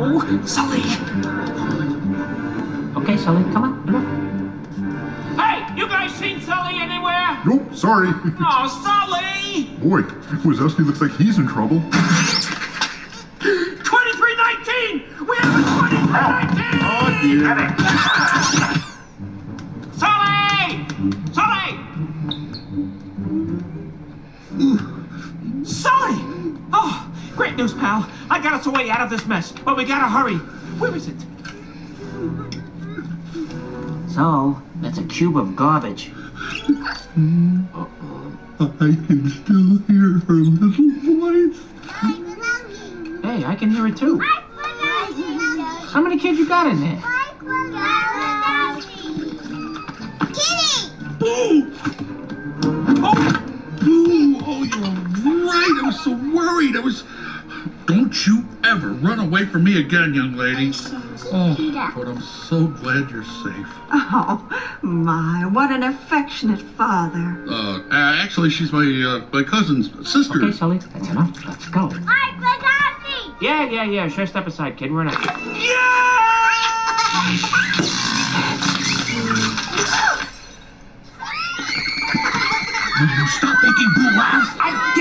Oh, Sully. Okay, Sully, come on. Come on. Hey, you guys seen Sully anywhere? Nope, sorry. Oh, Sully! Boy, Wazowski looks like he's in trouble. 2319! We have a 2319! Oh, dear. Sully! Sully! Sully! Oh, great news, pal. I got us a way out of this mess, but we gotta hurry. Where is it? So, that's a cube of garbage. Hmm? I can still hear her little voice. Hey, I can hear it too. How many kids you got in there? Ooh, oh, oh you're right. I was so worried. I was. Don't you ever run away from me again, young lady. Oh, but I'm so glad you're safe. Oh, my, what an affectionate father. Uh, uh actually, she's my uh, my cousin's sister. Okay, Sully, that's enough. Let's go. Yeah, yeah, yeah. Sure, step aside, kid. We're not. Yeah! Will you stop making boo laugh? I didn't.